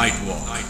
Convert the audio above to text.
Nightwalk.